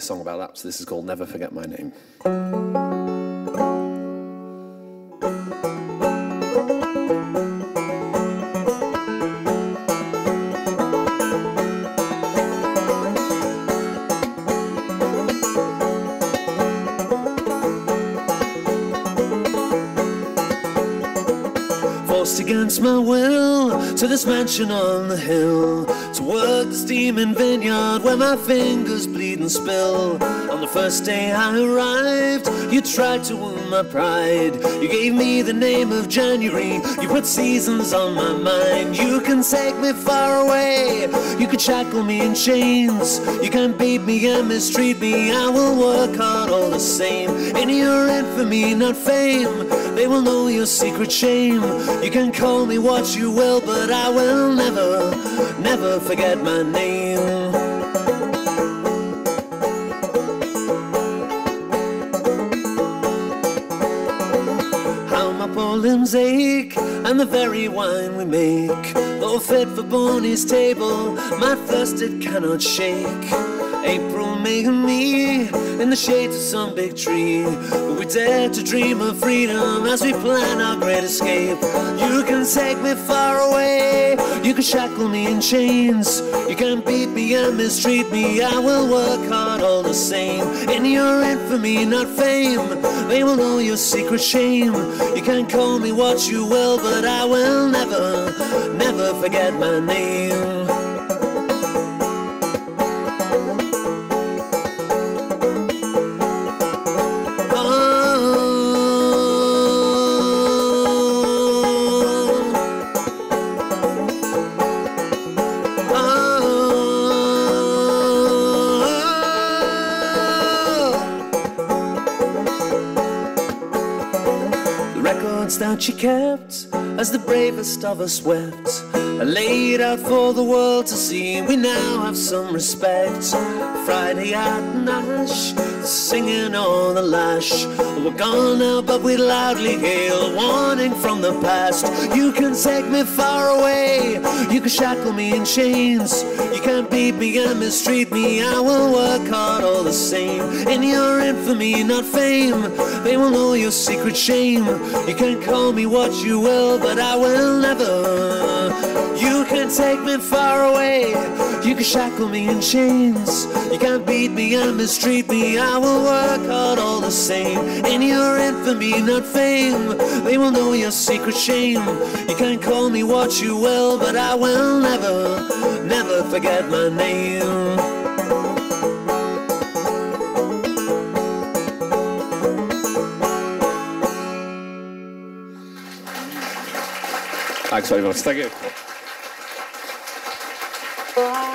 this song about that. So this is called Never Forget My Name. Forced against my will to this mansion on the hill to work the steaming vineyard where my fingers bleed and spill. On the first day I arrived, you tried to wound my pride. You gave me the name of January. You put seasons on my mind. You can take me far away. You can shackle me in chains. You can beat me and mistreat me. I will work hard all the same. In your infamy, not fame. They will know your secret shame. You can call me what you will, but I will never, never forget my name. Limbs ache, and the very wine we make, though fit for Bonnie's table, my thirst it cannot shake. April, May, and me in the shades of some big tree. We dare to dream of freedom as we plan our great escape. You can take me far away, you can shackle me in chains. You can beat me and mistreat me, I will work hard all the same. In your infamy, not fame, they will know your secret shame. You can call me what you will, but I will never, never forget my name. Records that she kept as the bravest of us wept laid out for the world to see. We now have some respect. Friday at Nash, singing on the lash. We're gone now, but we loudly hail warning from the past. You can take me far away, you can shackle me in chains. You can beat me and mistreat me. I will work hard all the same. In your infamy, not fame, they will know your secret shame. You can call me what you will, but I will never. You can take me far away, you can shackle me in chains. You can beat me and mistreat me. I will work hard all the same. In your infamy, not fame, they will know your secret shame. You can call me what you will, but I will never, never forget my name. Thanks very much. Thank you.